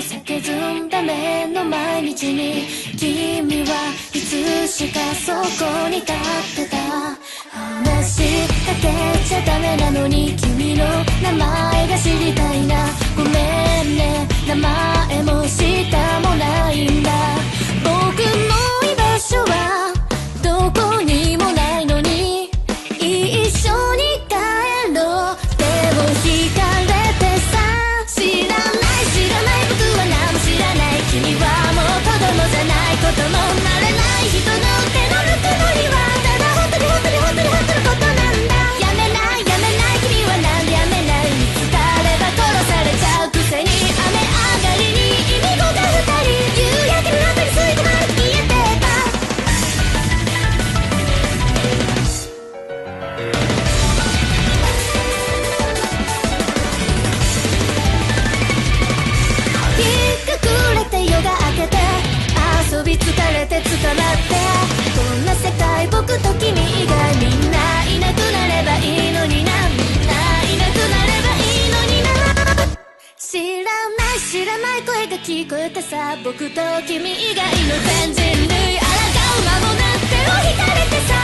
酒ずんだ目の毎日に君はいつしかそこに立ってた。話しかけちゃダメなのに君の名前が知りたいな。ごめんね名前疲れて捕まってこんな世界僕と君以外みんないなくなればいいのになみんないなくなればい。いのにな知らない知らない声が聞こえたさ僕と君以外の全人類。抗う間もなく手を引かれてさ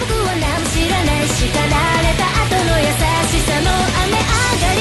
僕は何も知らない叱られた後の優しさも雨上がり